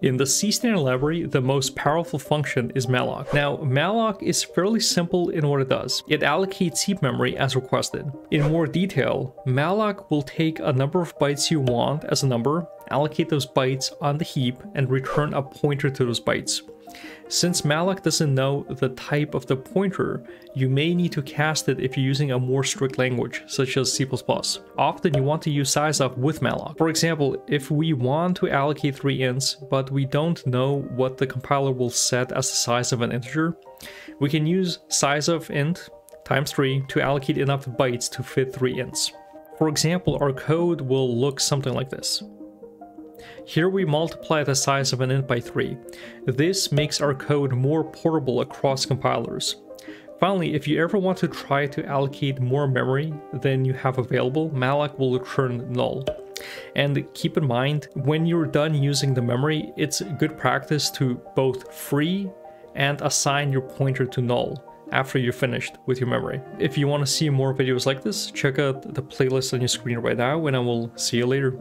In the CStandard library, the most powerful function is malloc. Now, malloc is fairly simple in what it does. It allocates heap memory as requested. In more detail, malloc will take a number of bytes you want as a number, allocate those bytes on the heap, and return a pointer to those bytes. Since malloc doesn't know the type of the pointer, you may need to cast it if you're using a more strict language, such as C++. Often you want to use sizeof with malloc. For example, if we want to allocate 3 ints, but we don't know what the compiler will set as the size of an integer, we can use sizeof int times 3 to allocate enough bytes to fit 3 ints. For example, our code will look something like this. Here we multiply the size of an int by 3. This makes our code more portable across compilers. Finally, if you ever want to try to allocate more memory than you have available, malloc will return null. And keep in mind, when you're done using the memory, it's good practice to both free and assign your pointer to null after you're finished with your memory. If you want to see more videos like this, check out the playlist on your screen right now and I will see you later.